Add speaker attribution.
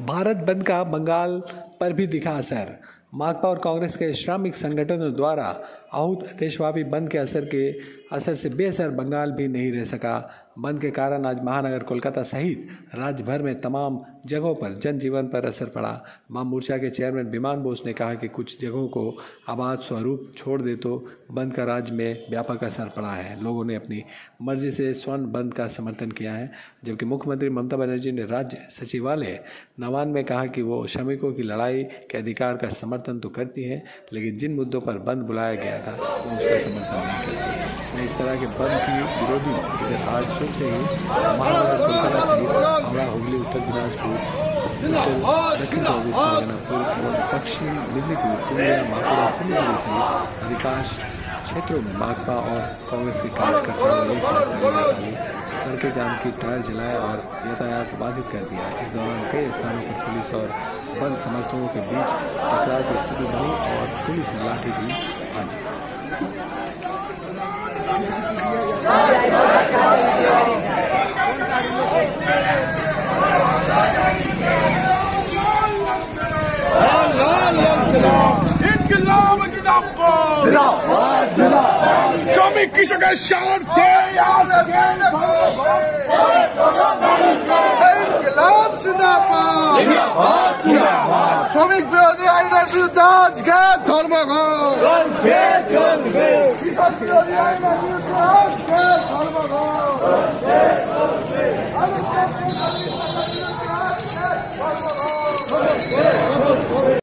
Speaker 1: भारत बंद का बंगाल पर भी दिखा असर। माकपा और कांग्रेस के श्रमिक संगठनों द्वारा आहूत देशव्यापी बंद के असर के असर से बेअसर बंगाल भी नहीं रह सका। बंद के कारण आज महानगर कोलकाता सहित राज्य भर में तमाम जगहों पर जनजीवन पर असर पड़ा। माँ मोर्चा के चेयरमैन विमान बोस ने कहा कि कुछ जगहों को आबाद स्वरूप छोड़ दे तो बंद का राज्य में व्यापक असर पड़ा है। लोगों ने अपनी मर्ज़ी से स्वर्ण बंद का समर्थन किया है, जबकि मुख्यमंत्री ममता बनर्जी ने राज्य सचिवालय नवान में कहा कि वो श्रमिकों की लड़ाई के अधिकार का समर्थन तो करती है, लेकिन जिन मुद्दों पर बंद बुलाया गया था, वो उसका समर्थन नहीं करती इस तरह के बंद की विरोधी आज शुरू से ही महानगर हुगली उत्तर दिनाजपुर दक्षिण चौबीस परगना पूर्व एवं पश्चिम मिदनीपुर पूर्णिया बांकुड़ा सिलीगुड़ी सहित अधिकांश क्षेत्रों में माकपा और कांग्रेस के कार्यकर्ताओं ने एक साथ निकाली सड़कें जाम की टायर जलाए और यातायात बाधित कर दिया इस दौरान कई स्थानों पर पुलिस और बंद समर्थकों के बीच टकराव की स्थिति बनी और पुलिस ने लाठी दी आज
Speaker 2: स्वामी कृष्ण शान से इनकलाब जिंदाबाद श्रमिक विरोधी आईना विरुद्ध आज